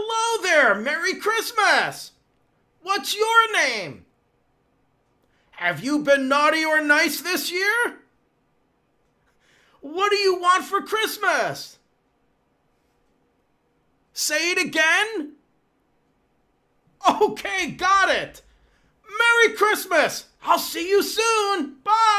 Hello there! Merry Christmas! What's your name? Have you been naughty or nice this year? What do you want for Christmas? Say it again? Okay, got it. Merry Christmas! I'll see you soon. Bye!